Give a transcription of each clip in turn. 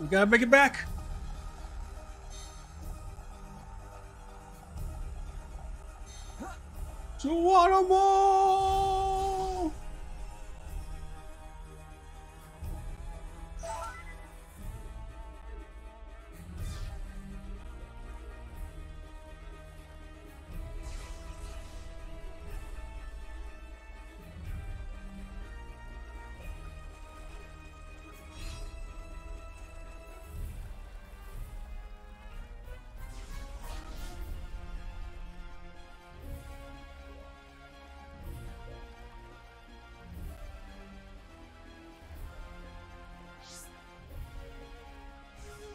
We gotta make it back. To Watermall!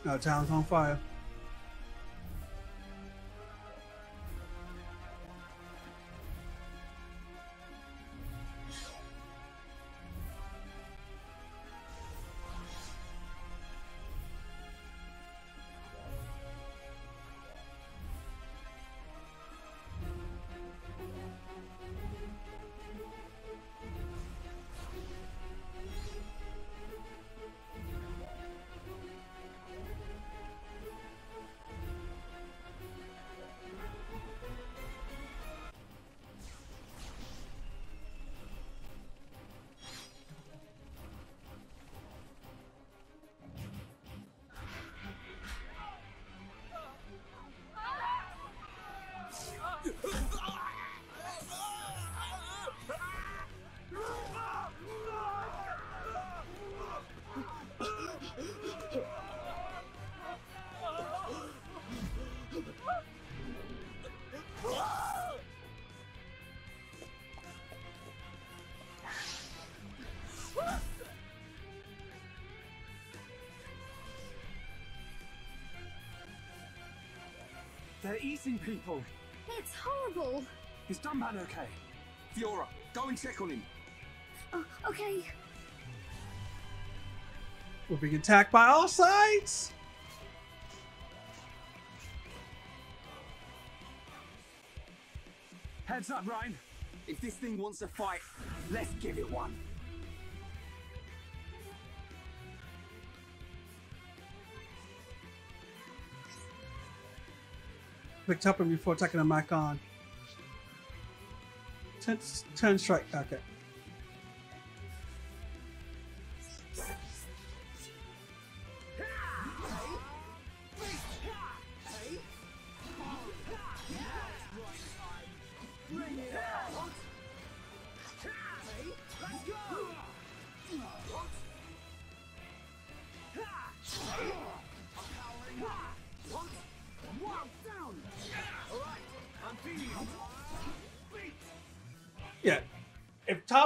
Now town's on fire. They're eating people. It's horrible. Is Dunban okay? Fiora, go and check on him. Oh, okay. We're being attacked by all sides. Heads up, Ryan. If this thing wants a fight, let's give it one. Picked up him before taking him back on. Ten, ten strike packet.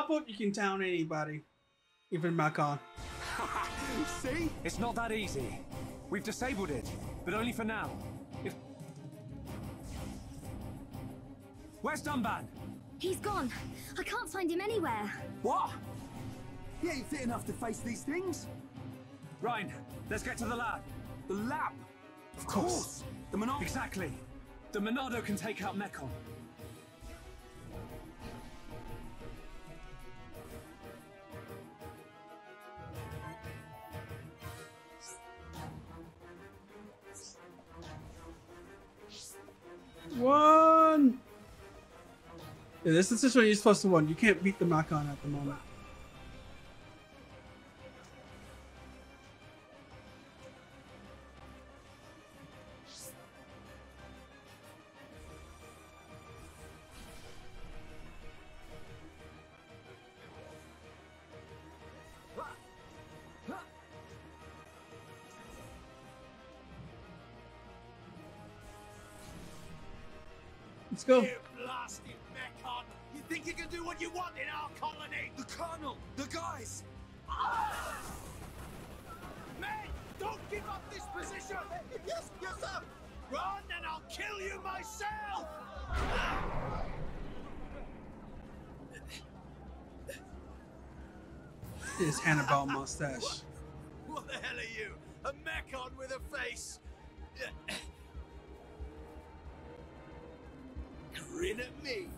If top book, you can down anybody. Even Mechon. See? It's not that easy. We've disabled it, but only for now. If... Where's Dunban? He's gone. I can't find him anywhere. What? He ain't fit enough to face these things. Ryan, let's get to the lab. The lab? Of course. The Monado. Exactly. The Monado can take out Mechon. One. Yeah, this is just when you're supposed to win. You can't beat the Mechon at the moment. Go. You blasted Mechon! You think you can do what you want in our colony? The Colonel! The guys! Ah! Men, don't give up this position! Yes, yes, sir! Run and I'll kill you myself! His Annabelle mustache. What the hell are you? A Mechon with a face? Grin at me,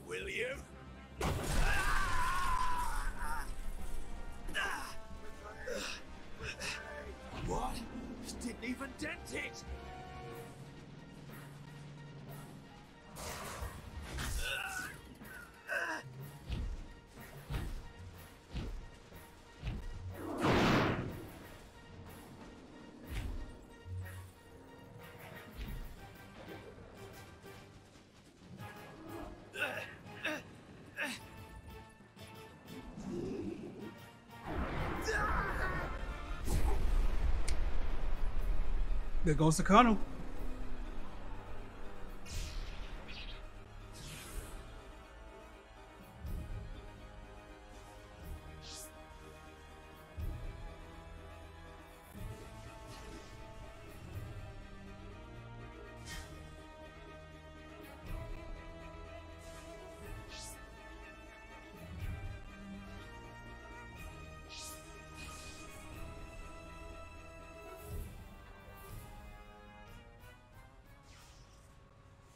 There goes the colonel.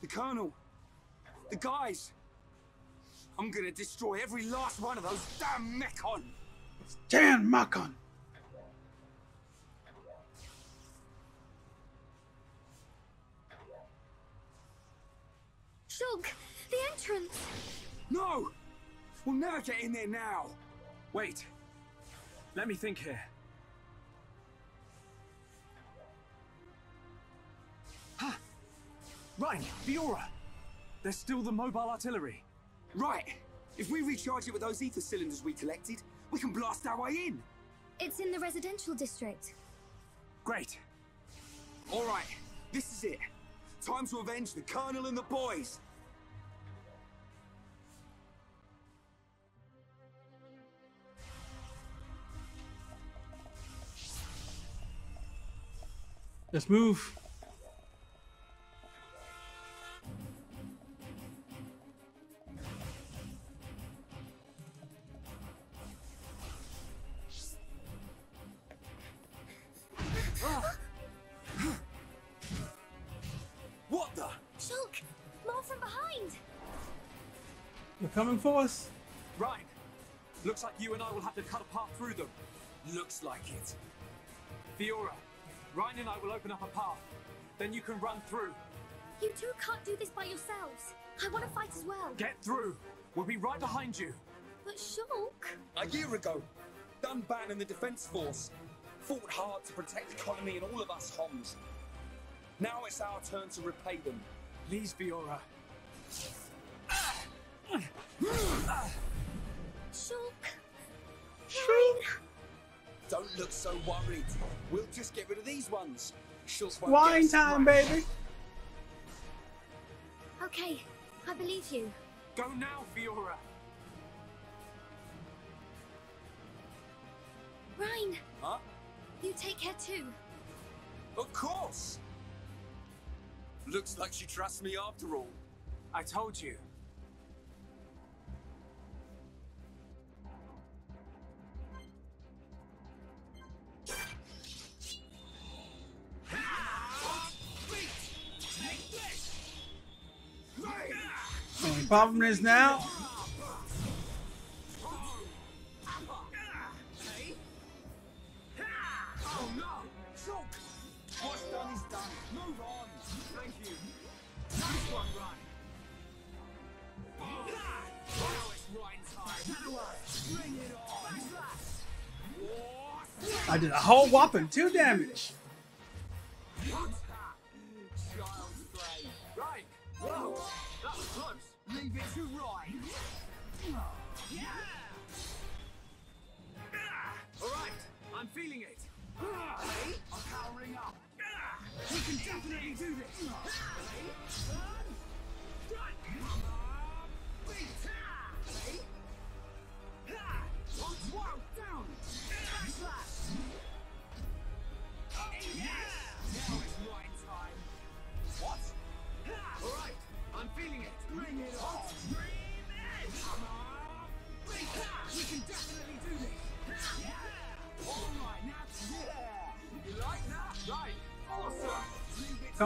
The Colonel. The guys. I'm gonna destroy every last one of those damn Mechon. Damn Mechon. Shulk, the entrance. No! We'll never get in there now. Wait. Let me think here. Right, Fiora. There's still the mobile artillery. Right. If we recharge it with those ether cylinders we collected, we can blast our way in. It's in the residential district. Great. All right. This is it. Time to avenge the Colonel and the boys. Let's move. They're coming for us. Ryan, looks like you and I will have to cut a path through them. Looks like it. Fiora, Ryan and I will open up a path. Then you can run through. You two can't do this by yourselves. I want to fight as well. Get through. We'll be right behind you. But Shulk, A year ago, Dunban and the Defence Force fought hard to protect the colony and all of us Homs. Now it's our turn to repay them. Please, Fiora. Shulk, Ryan. Don't look so worried. We'll just get rid of these ones. Schultz won't Wine get us. time, baby. Okay, I believe you. Go now, Fiora. Ryan, Huh? you take care too. Of course! Looks like she trusts me after all. I told you. Bring it on. I did a whole whopping two damage. Close. Leave it to Ryan. All right. I'm feeling it. I'm powering up. We can definitely do this.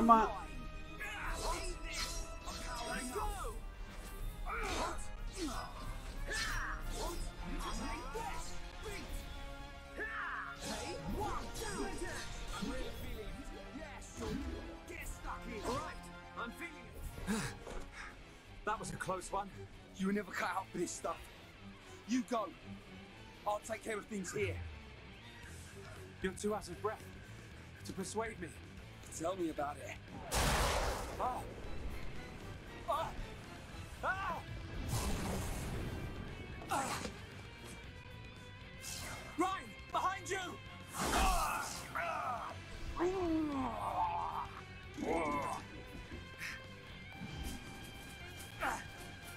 It. that was a close one. You were never cut out for this stuff. You go. I'll take care of things here. You're too out of breath to persuade me. Tell me about it. Ah! Ah! Ah! ah! Ryan, behind you! Ah!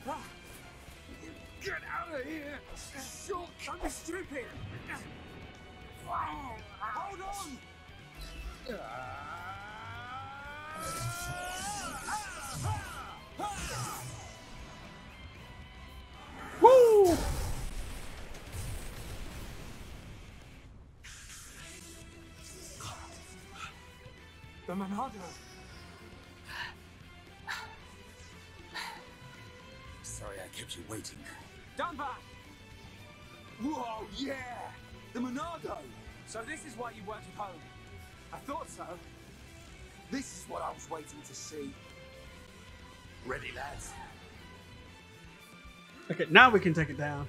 Ah! Get out of here! Short, stupid! Hold on! Ah. 100. Sorry I kept you waiting. Stand back! Whoa, yeah! The Monado! So this is why you weren't at home. I thought so. This is what I was waiting to see. Ready, lads? Okay, now we can take it down.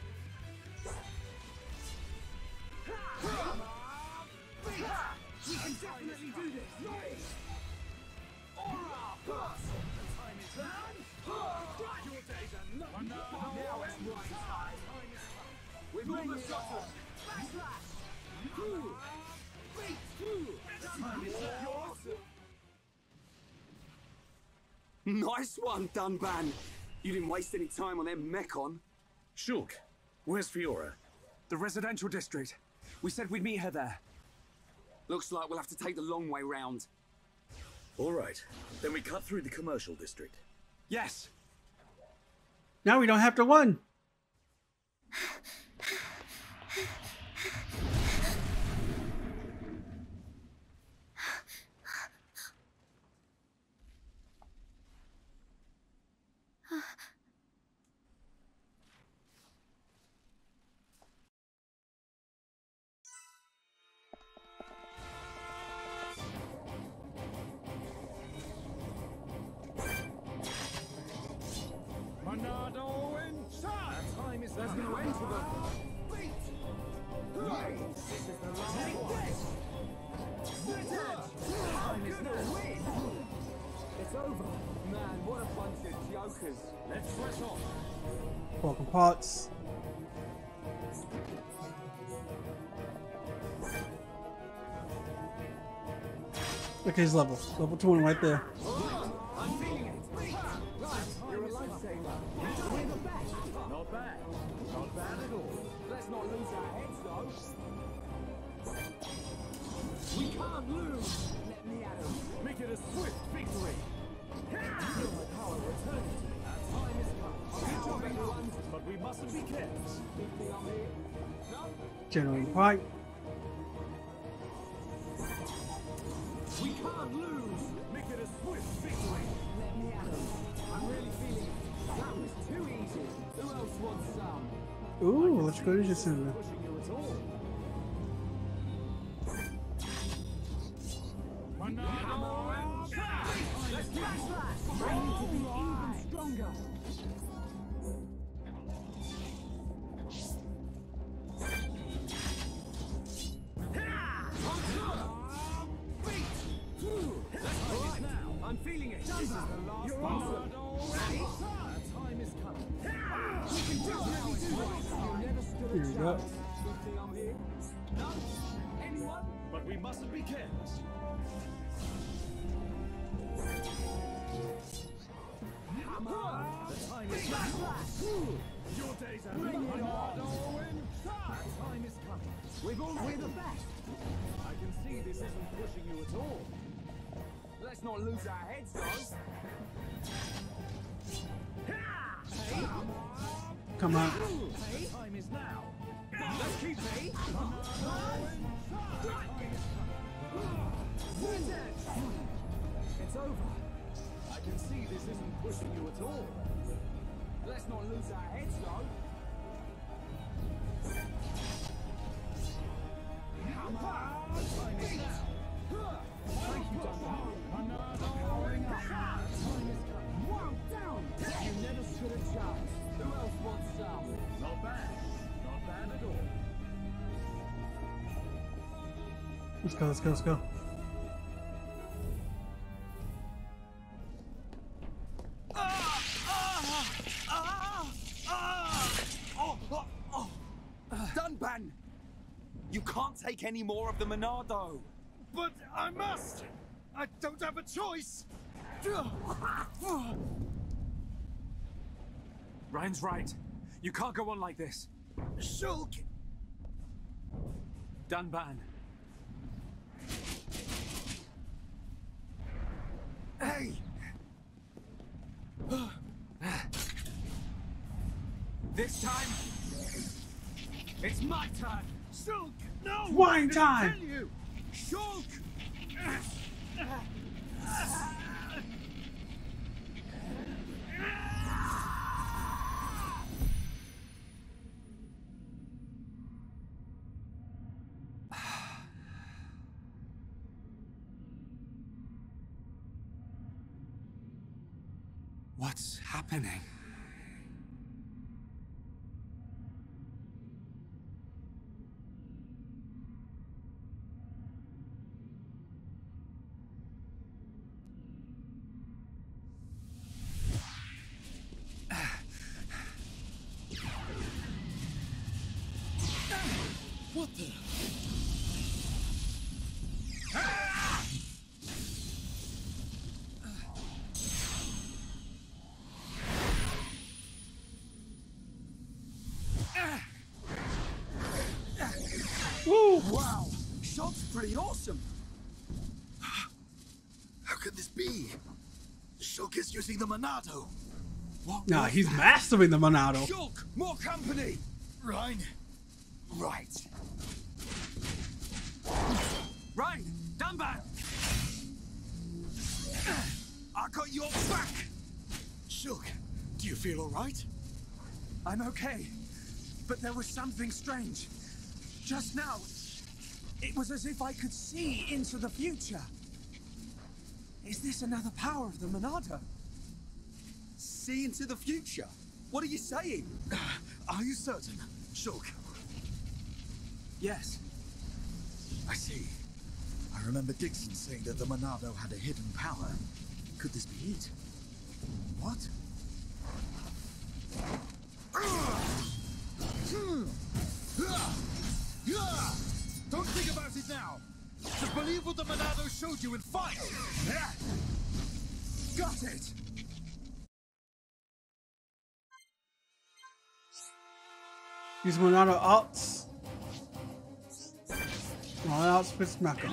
Are not now it's right time. We've almost got them. Nice one, Dunban! You didn't waste any time on them Mechon. Shulk, where's Fiora? The residential district. We said we'd meet her there. Looks like we'll have to take the long way round. All right, then we cut through the commercial district. Yes. Now we don't have to run. There's no end to them. Right. This is the last one. Time is now. It's over. Man, what a bunch of jokers. Let's press on. Broken parts. Look at his level. Level 20 right there. Pushing you at all. Let's this. I need to be even stronger. But we mustn't be careless. The time is now. Your days are numbered. Darwin. Time is coming. We've all we're the best. I can see this isn't pushing you at all. Let's not lose our heads, though. Come on. The time is now. Let's keep. It's over. I can see this isn't pushing you at all. Let's not lose our heads, though. Powering up. Time is. One down. You never stood a chance. Who else wants some? Not bad. Let's go, let's go, let's go. Ah! Ah! Oh! Oh! Dunban! You can't take any more of the Monado! But I must! I don't have a choice! Ryan's right. You can't go on like this. Shulk! Dunban. Hey! This time, it's my turn. Shulk! No! Wine time. Shulk! What's pretty awesome! How could this be? Shulk is using the Monado! What Nah, he's that? mastering the Monado. Shulk, more company! Ryan. Right. Ryan, Dunban! I got your back! Shulk, do you feel alright? I'm okay, but there was something strange. Just now, it was as if I could see into the future. Is this another power of the Monado? See into the future? What are you saying? Are you certain? Shulk, Yes. I see. I remember Dickson saying that the Monado had a hidden power. Could this be it? What? Ah! Hmm. Ah! Ah! Don't think about it now! Just believe what the Monado showed you and fight! Got it! Use Monado alts. Monado alts with Smacker.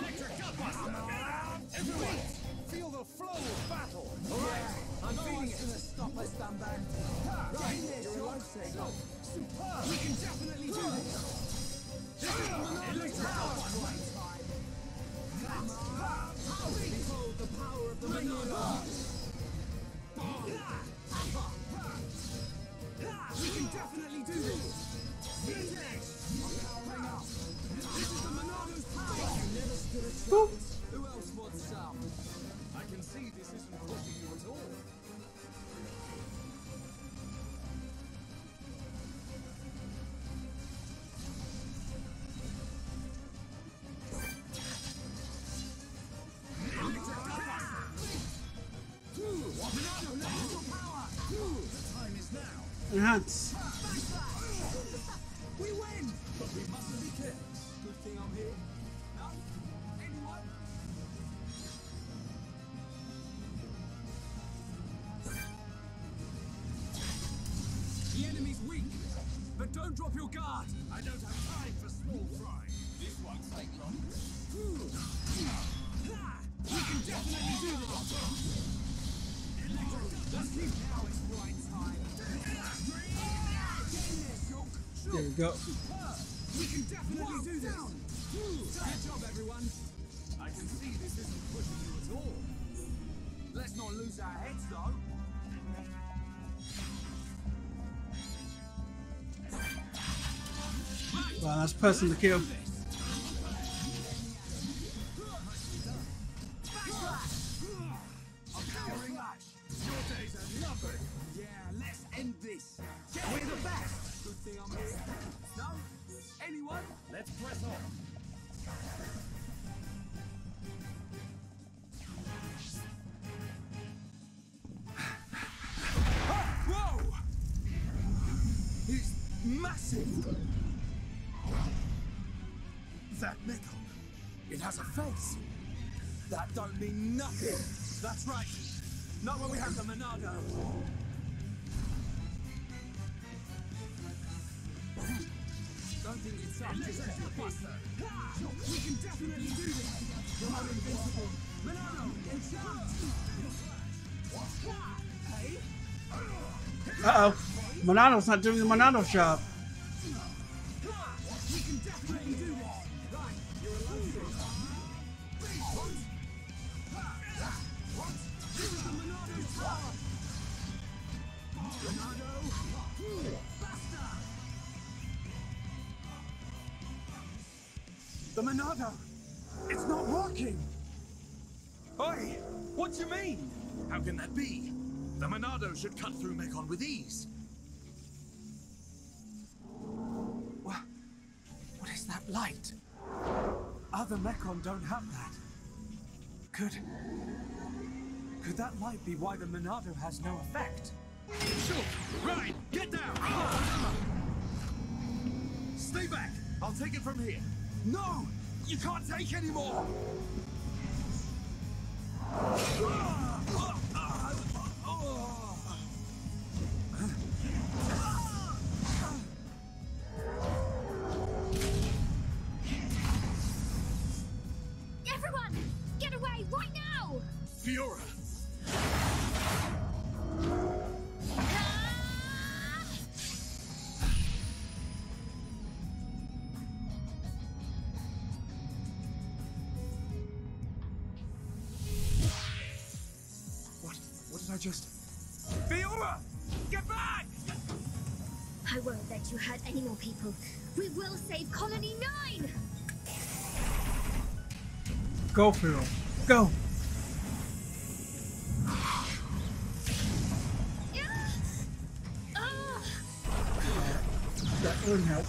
Feel the flow of battle! I'm feeling it. gonna stop us, Dunban. Right, you're alone, Superb. We can definitely do this. Power. Behold the power of the Monado. We win! But we mustn't be careless. Good thing I'm here. The enemy's weak, but don't drop your guard. I don't have time for small fry. This won't take long. We can definitely do this. Let's keep now go. We can definitely do this. Good job, everyone. I can see this isn't pushing you at all. Let's not lose our heads, though. Wow, that's person to kill. We have the Monado. don't think it's up this. We can definitely do this. You're invincible. Monado, in charge. Hey? Uh oh. Monado's not doing the Monado job. The Monado. It's not working. Oi! What do you mean? How can that be? The Monado should cut through Mechon with ease. What? What is that light? Other Mechon don't have that. Could. Could that light be why the Monado has no effect? Sure. Right, get down. Ah! Stay back. I'll take it from here. No! You can't take any more! Everyone, ah, ah, ah, just. Fiora! Get back! I won't let you hurt any more people. We will save Colony 9! Go, Phil. Go. Ah! That wouldn't help.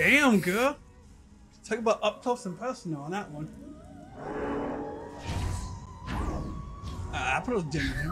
Damn, girl. Talk about up close and personal on that one. Ah, I put a dim in.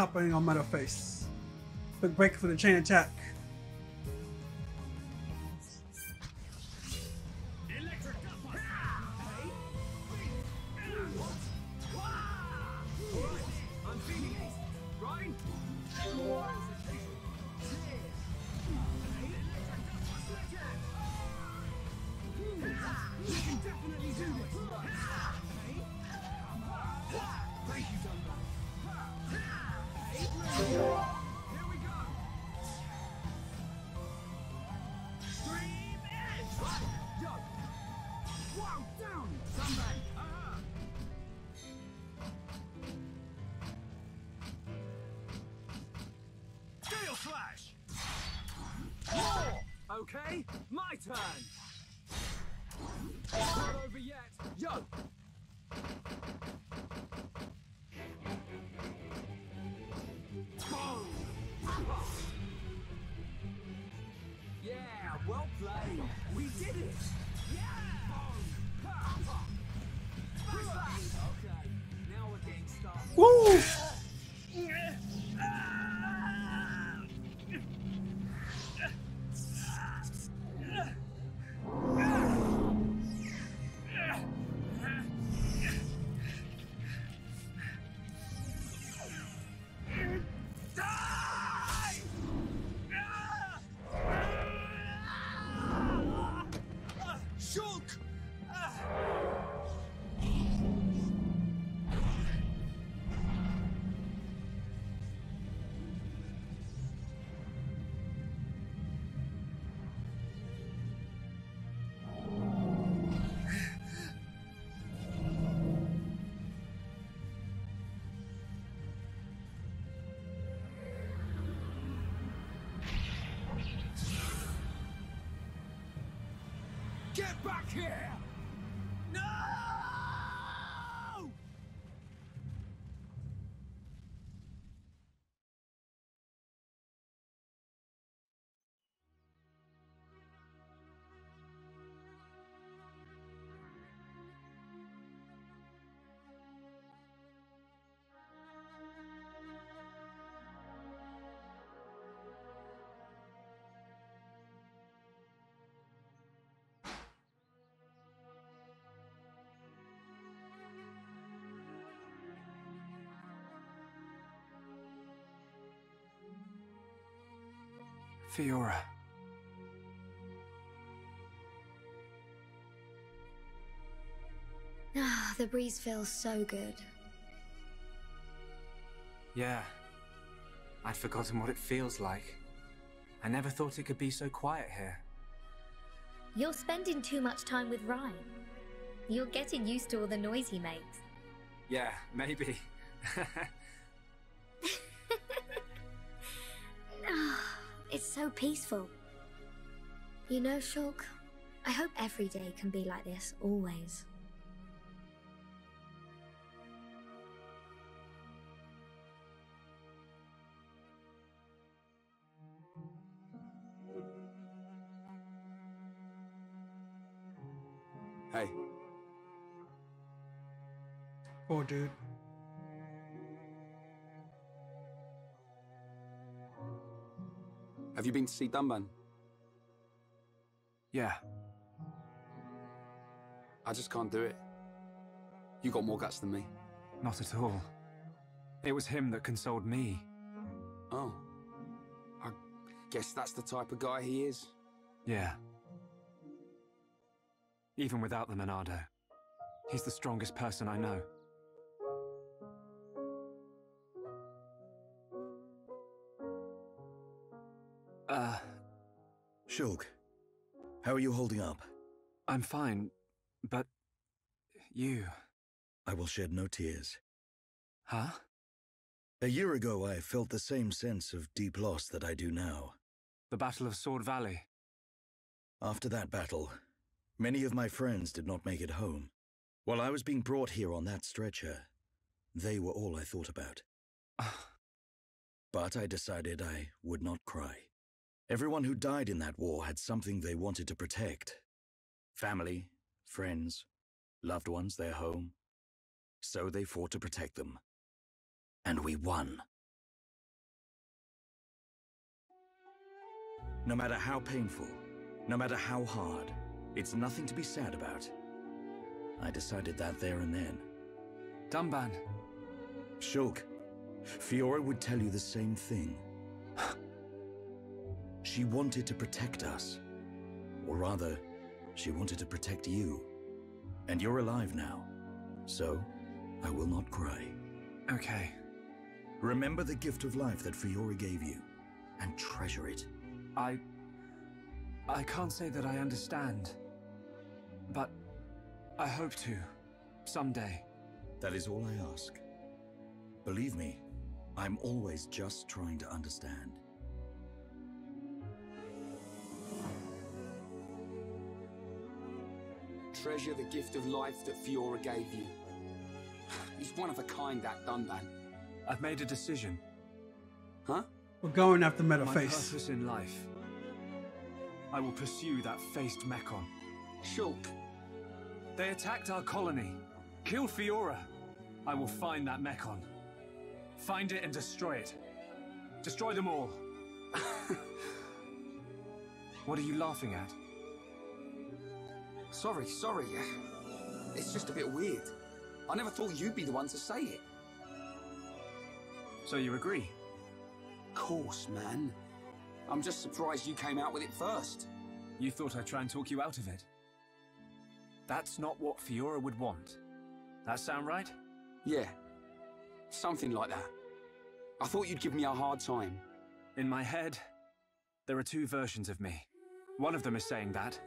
Topping on Metal Face. Big break for the chain attack. Okay, my turn! Not over yet. Yo! Yeah, well played. We did it. Yeah! Boom! Okay, now we're getting started. Woo! Here! Fiora. Ah, the breeze feels so good. Yeah. I'd forgotten what it feels like. I never thought it could be so quiet here. You're spending too much time with Ryan. You're getting used to all the noise he makes. Yeah, maybe. it's so peaceful. You know, Shulk, I hope every day can be like this, always. Hey, Poor dude. Have you been to see Dunban? yeah. I just can't do it. You got more guts than me. Not at all. It was him that consoled me. Oh. I guess that's the type of guy he is. Yeah. Even without the Monado. He's the strongest person I know. Uh, Shulk, how are you holding up? I'm fine, but you, I will shed no tears. huh? A year ago, I felt the same sense of deep loss that I do now. The Battle of Sword Valley. After that battle, many of my friends did not make it home. While I was being brought here on that stretcher, they were all I thought about. But I decided I would not cry. Everyone who died in that war had something they wanted to protect family, friends, loved ones, their home. So they fought to protect them. And we won. No matter how painful, no matter how hard, it's nothing to be sad about. I decided that there and then. Dunban. Shulk, Fiora would tell you the same thing. she wanted to protect us. Or rather, she wanted to protect you. And you're alive now. So, I will not cry. Okay. Remember the gift of life that Fiora gave you, and treasure it. I. I can't say that I understand. But I hope to. Someday. That is all I ask. Believe me, I'm always just trying to understand. Treasure the gift of life that Fiora gave you. He's one of a kind, that Dunban. I've made a decision. Huh? We're going after My Metal Face. purpose in life. I will pursue that faced Mechon. Shulk, They attacked our colony. Killed Fiora. I will find that Mechon. Find it and destroy it. Destroy them all. what are you laughing at? Sorry, sorry. It's just a bit weird. I never thought you'd be the one to say it. So you agree? Of course, man. I'm just surprised you came out with it first. You thought I'd try and talk you out of it? That's not what Fiora would want. That sound right? Yeah. Something like that. I thought you'd give me a hard time. In my head, there are two versions of me. One of them is saying that.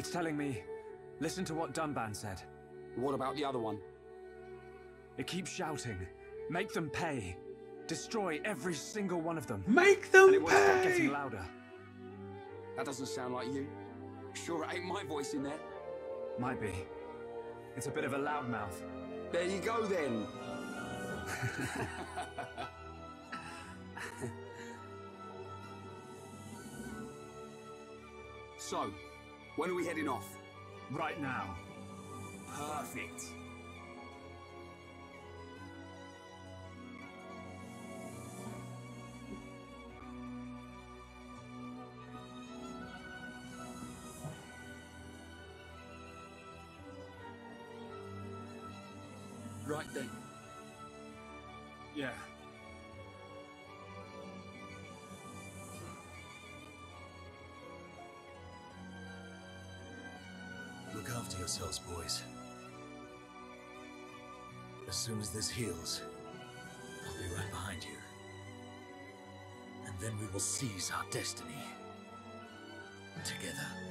It's telling me, listen to what Dunban said. What about the other one? It keeps shouting, make them pay. Destroy every single one of them. Make them And them it won't pay! getting louder. That doesn't sound like you. Sure, it ain't my voice in there. Might be. It's a bit of a loudmouth. There you go then. so, when are we heading off? Right now. Perfect. Right then. Yeah. After yourselves, boys. As soon as this heals, I'll be right behind you. And then we will seize our destiny. Together.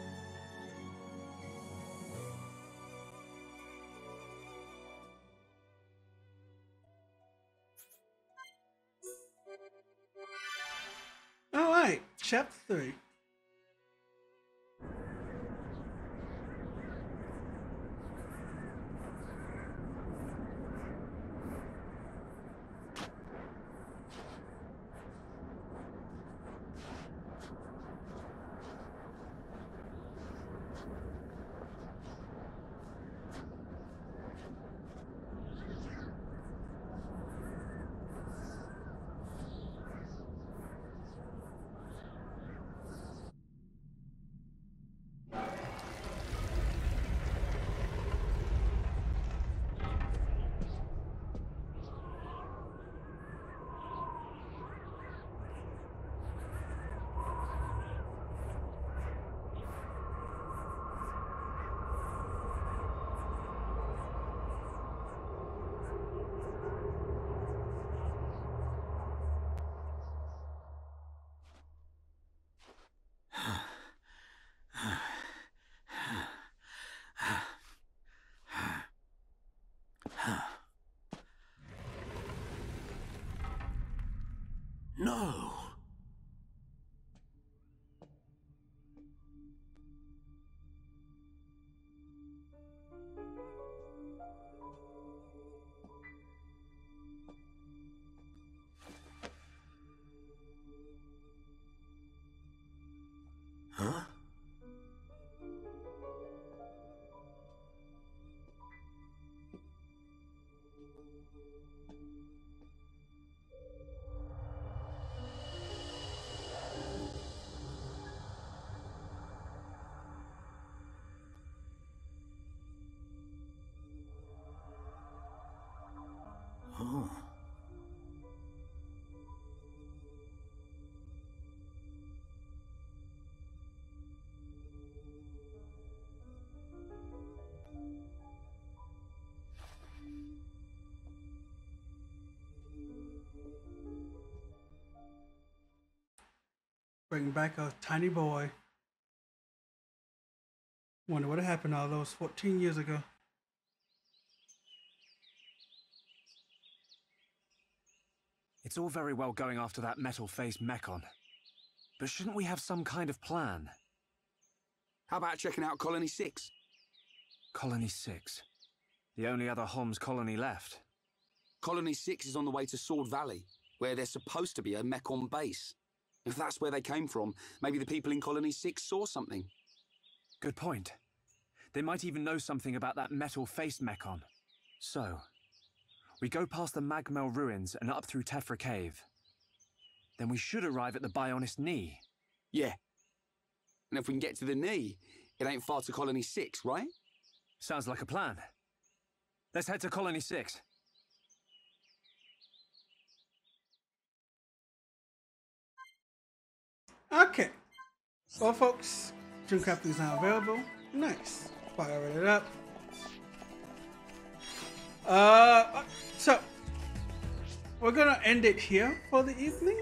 No! Oh. Bring back a tiny boy. Wonder what happened all those 14 years ago. It's all very well going after that metal-faced Mechon. But shouldn't we have some kind of plan? How about checking out Colony 6? Colony 6. The only other Homs colony left. Colony 6 is on the way to Sword Valley, where there's supposed to be a Mechon base. If that's where they came from, maybe the people in Colony 6 saw something. Good point. They might even know something about that metal-faced Mechon. So, we go past the Magmel ruins and up through Tephra Cave. Then we should arrive at the Bionis Knee. Yeah. And if we can get to the knee, it ain't far to Colony 6, right? Sounds like a plan. Let's head to Colony 6. Okay. Well, folks, Dreamcraft is now available. Nice. Fire it up. Uh, so we're gonna end it here for the evening.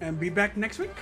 And be back next week.